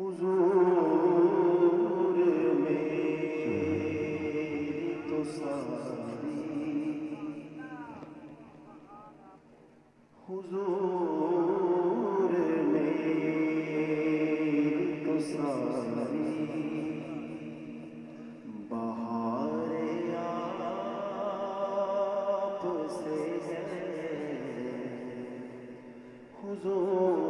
حضور میں تو ساری۔ حضور میں تو ساری۔ حضور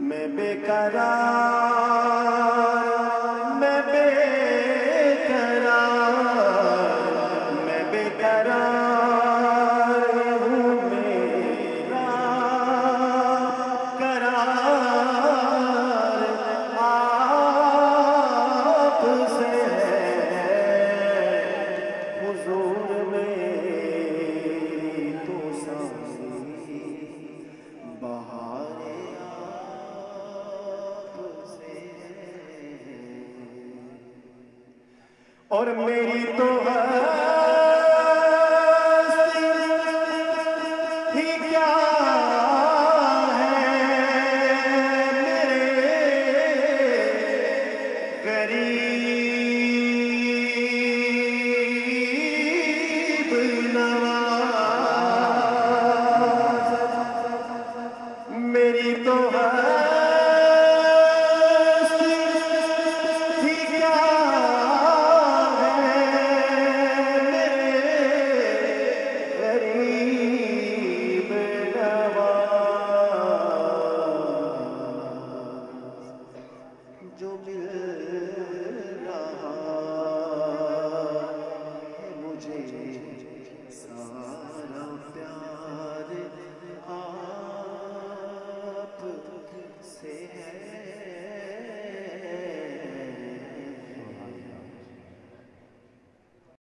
میں بے قرار اور میری تو ہے